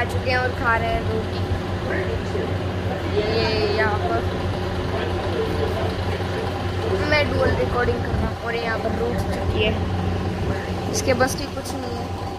आ चुके हैं और खा रहे हैं रोटी ये यहाँ पर। मैं डुअल रिकॉर्डिंग कर रहा हूँ और यहाँ पर रोटी चुकी है। इसके बस की कुछ नहीं है।